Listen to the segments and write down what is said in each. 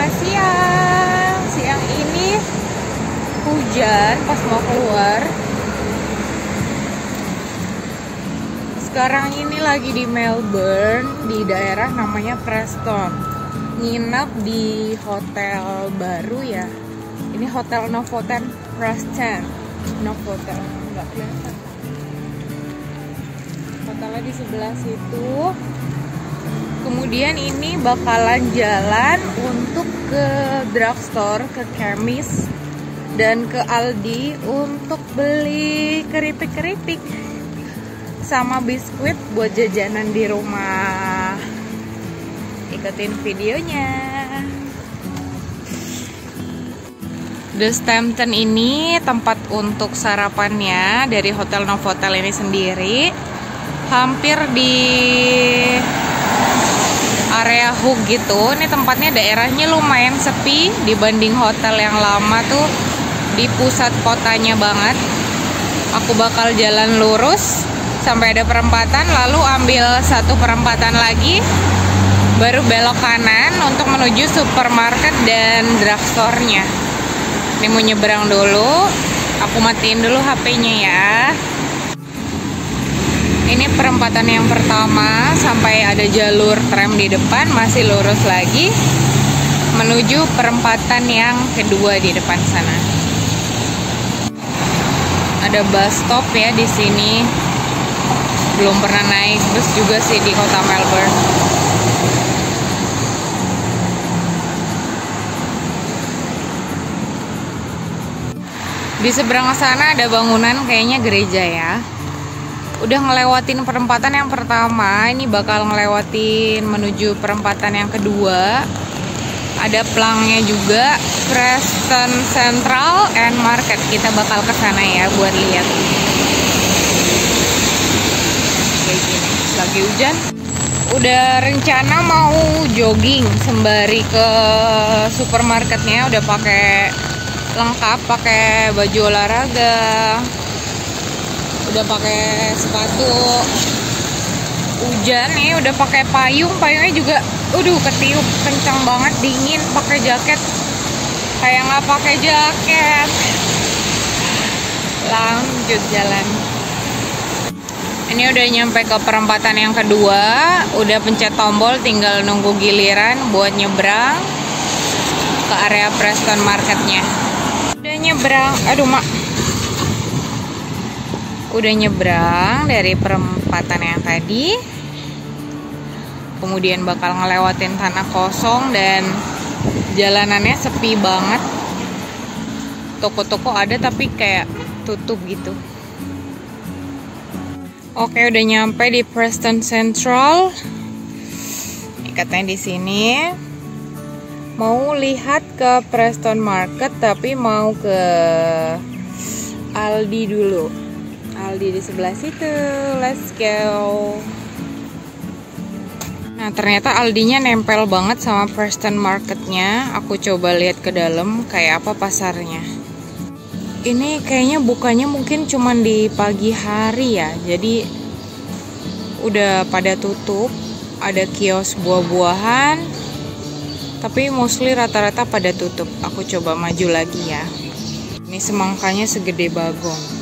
Selamat siang. Siang ini hujan pas mau keluar. Sekarang ini lagi di Melbourne di daerah namanya Preston. Nginep di hotel baru ya. Ini hotel Novotel Preston. Novotel nggak kelihatan. Hotelnya di sebelah situ kemudian ini bakalan jalan untuk ke drugstore, ke chemist dan ke Aldi untuk beli keripik-keripik sama biskuit buat jajanan di rumah. Ikutin videonya. The Stampton ini tempat untuk sarapannya dari Hotel Novotel ini sendiri hampir di area Hug gitu ini tempatnya daerahnya lumayan sepi dibanding hotel yang lama tuh di pusat kotanya banget. Aku bakal jalan lurus sampai ada perempatan lalu ambil satu perempatan lagi baru belok kanan untuk menuju supermarket dan drugstore-nya. Ini mau nyebrang dulu aku matiin dulu HP-nya ya ini perempatan yang pertama sampai ada jalur tram di depan masih lurus lagi menuju perempatan yang kedua di depan sana. Ada bus stop ya di sini. Belum pernah naik bus juga sih di kota Melbourne. Di seberang sana ada bangunan kayaknya gereja ya udah ngelewatin perempatan yang pertama ini bakal ngelewatin menuju perempatan yang kedua. Ada pelangnya juga Preston Central and Market. Kita bakal ke sana ya buat lihat. Kayak gini lagi hujan. Udah rencana mau jogging sembari ke supermarketnya. Udah pakai lengkap pakai baju olahraga udah pakai sepatu. Hujan nih udah pakai payung. Payungnya juga udah ketiup. Kencang banget dingin. Pakai jaket. Kayak nggak pakai jaket. Lanjut jalan. Ini udah nyampe ke perempatan yang kedua. Udah pencet tombol tinggal nunggu giliran buat nyebrang ke area Preston Marketnya. Udah nyebrang. Aduh mak udah nyebrang dari perempatan yang tadi. Kemudian bakal ngelewatin tanah kosong dan jalanannya sepi banget. Toko-toko ada tapi kayak tutup gitu. Oke udah nyampe di Preston Central. Katanya di sini. Mau lihat ke Preston Market tapi mau ke Aldi dulu Di sebelah situ. Let's go. Nah, ternyata Aldinya nempel banget sama Preston Marketnya. Aku coba lihat ke dalam kayak apa pasarnya. Ini kayaknya bukanya mungkin cuman di pagi hari ya. Jadi udah pada tutup. Ada kios buah-buahan. Tapi mostly rata-rata pada tutup. Aku coba maju lagi ya. Ini semangkanya segede bagong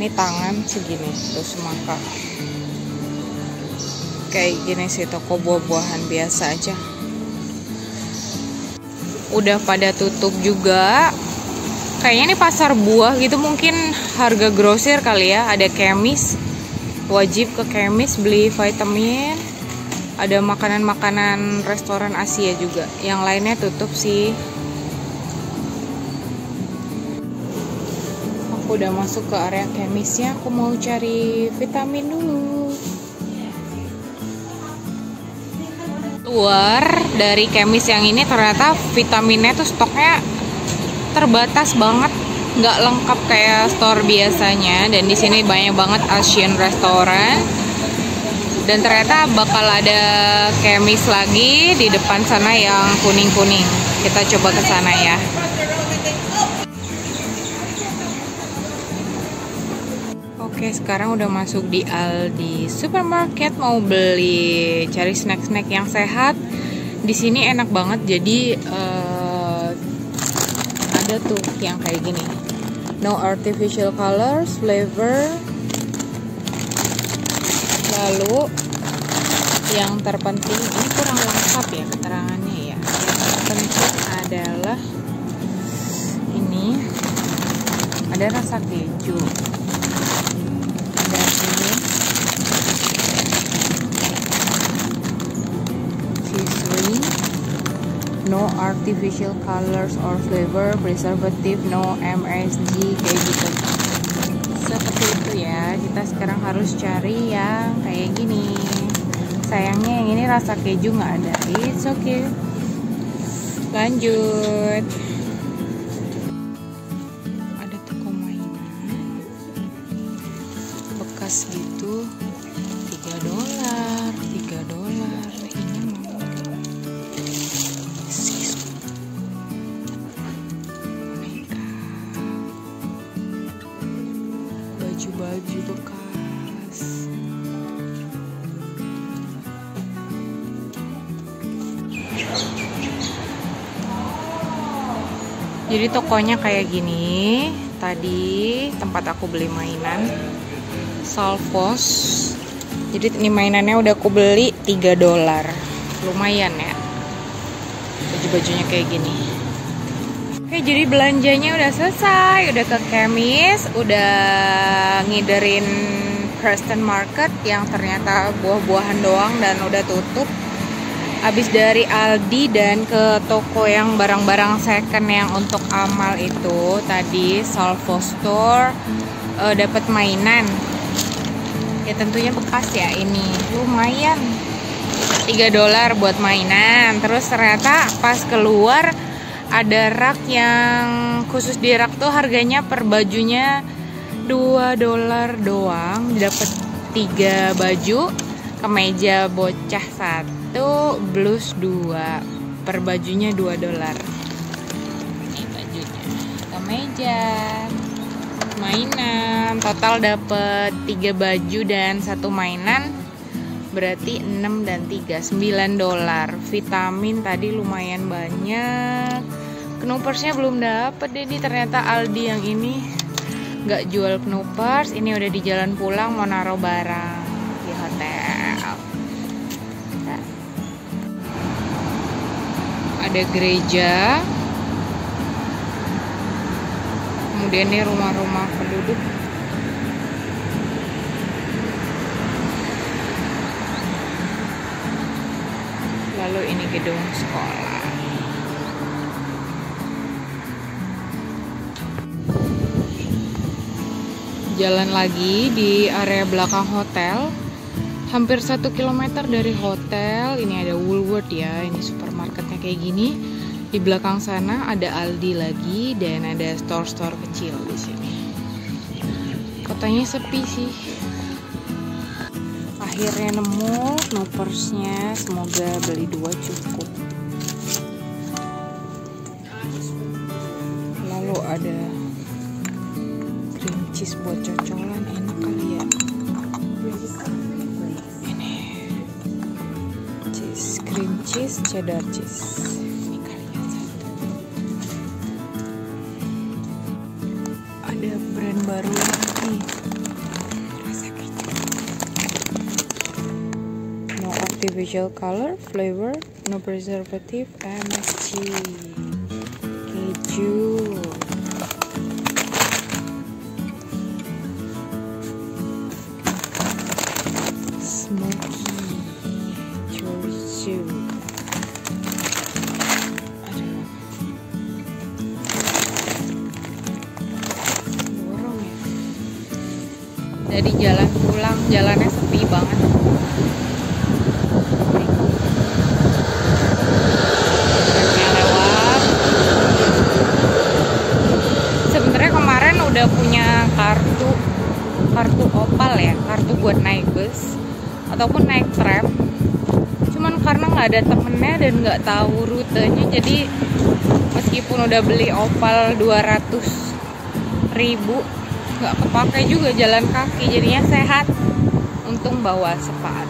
ini tangan segini tuh semangka kayak gini sih toko buah-buahan biasa aja. Udah pada tutup juga. Kayaknya ini pasar buah gitu mungkin harga grosir kali ya. Ada kemis wajib ke kemis beli vitamin. Ada makanan-makanan restoran Asia juga. Yang lainnya tutup sih aku udah masuk ke area kemisnya aku mau cari vitamin dulu. Luar dari kemis yang ini ternyata vitaminnya tuh stoknya terbatas banget. Nggak lengkap kayak store biasanya. Dan di sini banyak banget Asian restoran dan ternyata bakal ada kemis lagi di depan sana yang kuning-kuning. Kita coba ke sana ya Oke, sekarang udah masuk di Aldi supermarket. Mau beli cari snack-snack yang sehat. Di sini enak banget. Jadi uh, ada tuh yang kayak gini. No artificial colors flavor. Lalu yang terpenting ini kurang lengkap ya keterangannya ya. Yang terpenting adalah ini. Ada rasa keju no artificial colors or flavor preservative no MSG kayak gitu. Seperti itu ya kita sekarang harus cari yang kayak gini. Sayangnya yang ini rasa keju nggak ada. It's okay. Lanjut Jadi tokonya kayak gini. Tadi tempat aku beli mainan Salvos. Jadi ini mainannya udah aku beli 3 dolar. Lumayan ya. Baju-bajunya kayak gini. Oke, jadi belanjanya udah selesai, udah ke kemis, udah ngiderin Preston Market yang ternyata buah-buahan doang dan udah tutup abis dari Aldi dan ke toko yang barang-barang second yang untuk amal itu tadi Salvo Store uh, dapat mainan. Ya tentunya bekas ya ini. Lumayan. 3 dolar buat mainan. Terus ternyata pas keluar ada rak yang khusus di rak tuh harganya per bajunya 2 dolar doang. Dapat tiga baju kemeja bocah satu blus dua. Per bajunya 2 dolar. Ini bajunya. Kemeja mainan. Total dapat tiga baju dan satu mainan. Berarti 6 dan 3 9 dolar. Vitamin tadi lumayan banyak. Knupersnya belum dapet deh nih ternyata Aldi yang ini nggak jual knupers ini udah di jalan pulang mau naruh barang ada gereja. Kemudian ini rumah-rumah penduduk. Lalu ini gedung sekolah. Jalan lagi di area belakang hotel hampir satu kilometer dari hotel. Ini ada Woolworth ya ini supermarketnya kayak gini. Di belakang sana ada Aldi lagi dan ada store-store kecil di sini. Kotanya sepi sih. Akhirnya nemu nopersnya semoga beli dua cukup. Lalu ada cream cheese buat cocolan. Enak kali cheese cheddar cheese. Ada brand baru lagi. No artificial color flavor no preservative MSG keju jalan pulang jalannya sepi banget. Sebenarnya kemarin udah punya kartu kartu opal ya kartu buat naik bus ataupun naik tram. Cuman karena nggak ada temennya dan nggak tahu rutenya jadi meskipun udah beli opal 200 ribu nggak kepake juga jalan kaki jadinya sehat. Untung bawa sepatu